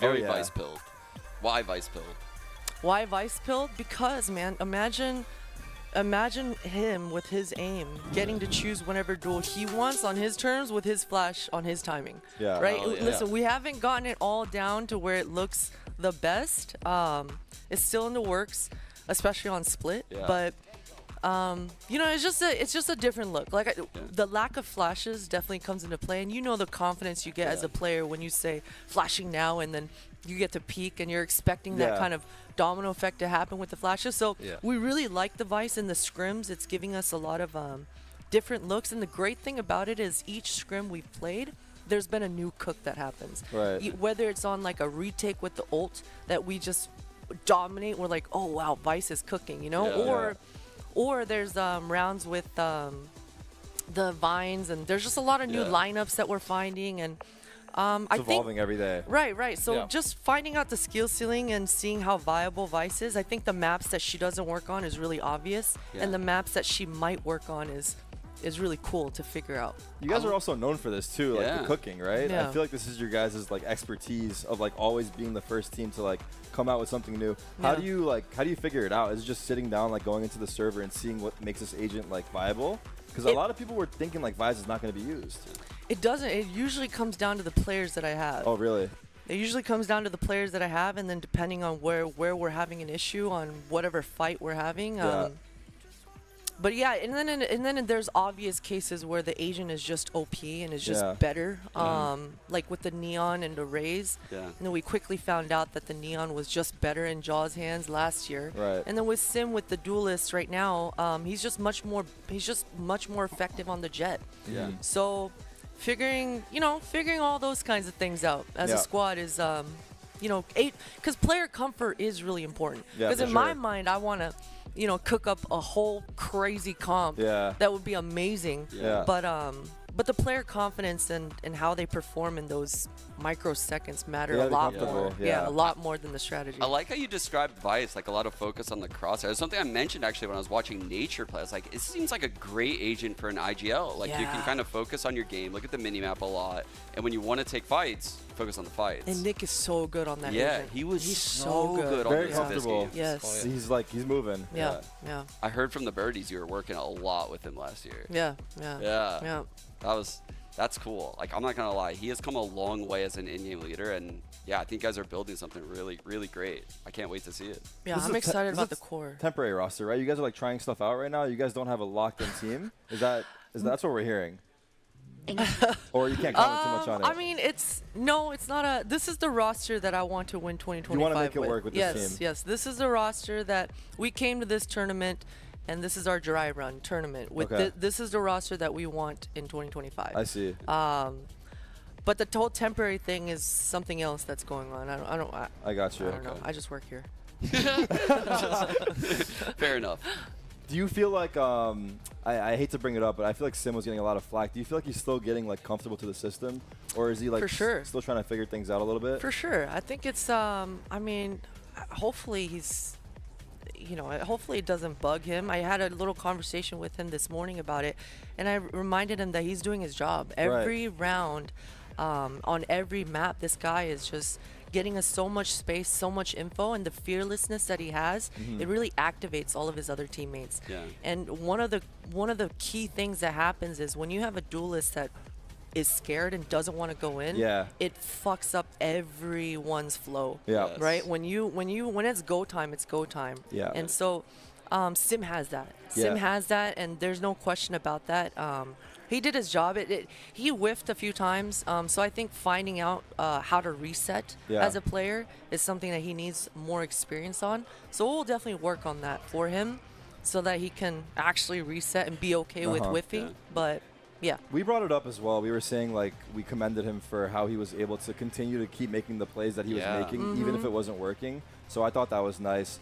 Very yeah. Vyse pilled. Why Vyse pilled? Why Vyse pilled? Because man, imagine imagine him with his aim getting to choose whenever duel he wants on his terms with his flash on his timing. Yeah. Right? Oh, yeah. Listen, we haven't gotten it all down to where it looks the best. Um, it's still in the works, especially on split. Yeah. But um, you know, it's just a it's just a different look. Like I, the lack of flashes definitely comes into play, and you know the confidence you get as a player when you say flashing now, and then you get to peak, and you're expecting that kind of domino effect to happen with the flashes. So Yeah. we really like the Vyse in the scrims. It's giving us a lot of um, different looks, and the great thing about it is each scrim we've played. There's been a new cook that happens. Right. Whether it's on like a retake with the ult that we just dominate, we're like, oh wow, Vyse is cooking, you know, Yeah. or or there's um, rounds with um, the vines, and there's just a lot of new Yeah. lineups that we're finding, and um, I It's think evolving every day. Right, right. So Yeah. just finding out the skill ceiling and seeing how viable Vyse is, I think the maps that she doesn't work on is really obvious, Yeah. and the maps that she might work on is is really cool to figure out. You guys are also known for this too, like Yeah. the cooking, right? I feel like this is your guys' like expertise of like always being the first team to like come out with something new. How Yeah. do you like how do you figure it out? Is it just sitting down like going into the server and seeing what makes this agent like viable? Because a lot of people were thinking like Vyse is not going to be used. It doesn't. It usually comes down to the players that I have. Oh, really? It usually comes down to the players that I have, and then depending on where where we're having an issue on whatever fight we're having. Yeah. Um, but yeah, and then and then there's obvious cases where the agent is just OP and is just Yeah. better. Um, like with the neon and the Raze. Yeah. And then we quickly found out that the neon was just better in Jaw's hands last year. Right. And then with Sim with the duelist right now, um, he's just much more he's just much more effective on the Jett. Yeah. So figuring, you know, figuring all those kinds of things out as Yeah. a squad is um, you know, eight because player comfort is really important. Yeah, Because for in my mind, I want to, you know, cook up a whole crazy comp. Yeah. That would be amazing. Yeah. But um, but the player confidence and and how they perform in those microseconds matter Yeah, a lot more. yeah. a lot more than the strategy. I like how you described Vyse, like a lot of focus on the crosshair. It's something I mentioned actually when I was watching Nature play. I was like, it seems like a great agent for an IGL. Like you can kind of focus on your game, look at the minimap a lot, and when you want to take fights, focus on the fights. and Nick is so good on that. yeah, agent. he was He's so good, on Very this comfortable. Visky. Yes. Oh, he's like he's moving. Yeah, yeah, I heard from the birdies you were working a lot with him last year. yeah, yeah, Yeah. yeah. That was that's cool. Like I'm not gonna lie, he has come a long way as an in-game leader, and yeah, I think you guys are building something really, really great. I can't wait to see it. Yeah, This I'm a te- excited about the core. Temporary roster, right? You guys are like trying stuff out right now. You guys don't have a locked-in team. Is that is that's what we're hearing? or you can't comment too much on Um, it. I mean, it's no, it's not a. This is the roster that I want to win 2025. make it with. work with this yes, team. yes. This is the roster that we came to this tournament, and this is our dry run tournament. With Okay. thi- this is the roster that we want in 2025. I see. Um, but the whole temporary thing is something else that's going on. I don't. I don't. I, I got you. I don't know. I just work here. Fair enough. Do you feel like um, I, I hate to bring it up, but I feel like Sim was getting a lot of flack. Do you feel like he's still getting like comfortable to the system, or is he like For s- sure. still trying to figure things out a little bit? For sure. I think it's um I mean, hopefully he's you know, hopefully it doesn't bug him. I had a little conversation with him this morning about it and I reminded him that he's doing his job. Every round um, on every map this guy is just getting us so much space, so much info and the fearlessness that he has, Mm-hmm. it really activates all of his other teammates. Yeah. And one of the one of the key things that happens is when you have a duelist that is scared and doesn't want to go in, Yeah. it fucks up everyone's flow. Yeah. Yes. Right? When you when you when it's go time, it's go time. Yeah. And so um, Sim has that. Sim Yeah. has that and there's no question about that. Um, he did his job. It, it he whiffed a few times. Um, so I think finding out uh, how to reset Yeah. as a player is something that he needs more experience on. So we'll definitely work on that for him so that he can actually reset and be okay with Uh-huh. whiffing. Yeah. But yeah. We brought it up as well. We were saying like we commended him for how he was able to continue to keep making the plays that he Yeah. was making, even Mm-hmm. if it wasn't working. So I thought that was nice.